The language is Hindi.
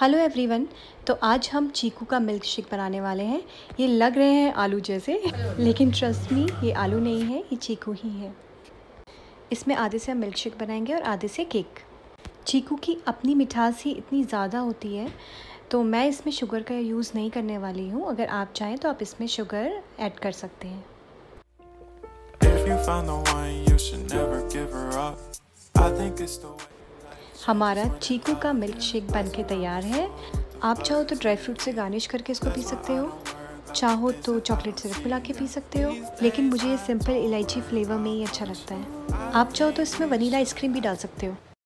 हेलो एवरीवन तो आज हम चीकू का मिल्क शेक बनाने वाले हैं। ये लग रहे हैं आलू जैसे, लेकिन ट्रस्ट मी ये आलू नहीं है, ये चीकू ही है। इसमें आधे से हम मिल्क शेक बनाएँगे और आधे से केक चीकू की अपनी मिठास ही इतनी ज़्यादा होती है तो मैं इसमें शुगर का यूज़ नहीं करने वाली हूँ। अगर आप चाहें तो आप इसमें शुगर ऐड कर सकते हैं। हमारा चीकू का मिल्क शेक बन के तैयार है। आप चाहो तो ड्राई फ्रूट से गार्निश करके इसको पी सकते हो। चाहो तो चॉकलेट सिरप मिला के पी सकते हो। लेकिन मुझे ये सिंपल इलायची फ्लेवर में ही अच्छा लगता है। आप चाहो तो इसमें वनीला आइसक्रीम भी डाल सकते हो।